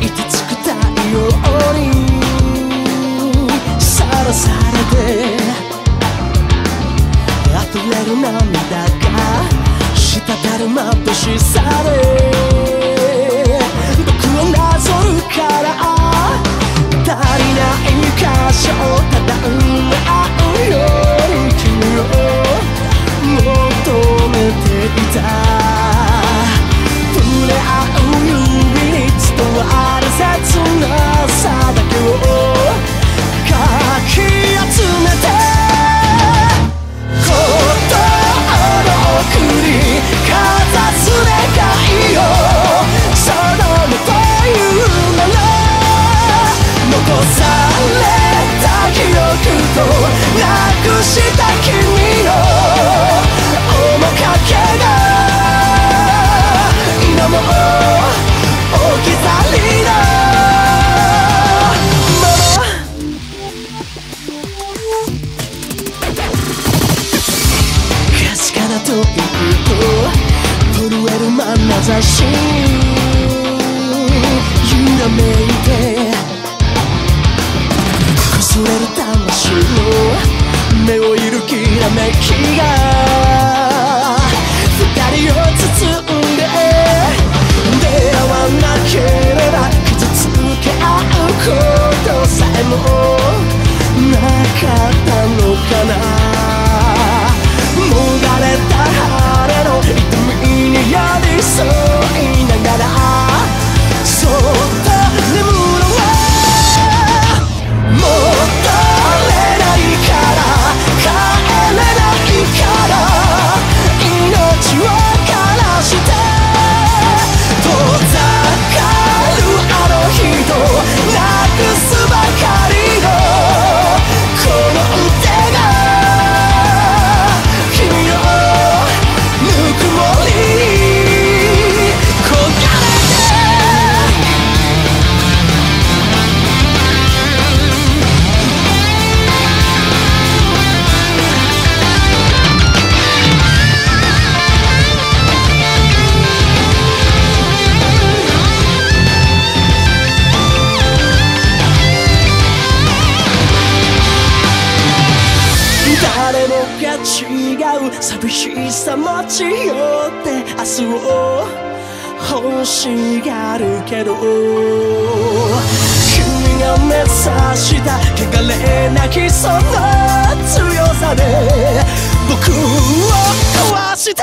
いつつく太陽にさらされて溢れる涙が滴るまとしさで。優し揺らめいて。崩れる魂の目を射るきらめきが。寂しさ持ちって明日を欲しがるけど。君が目指した汚れなきその強さで僕を壊して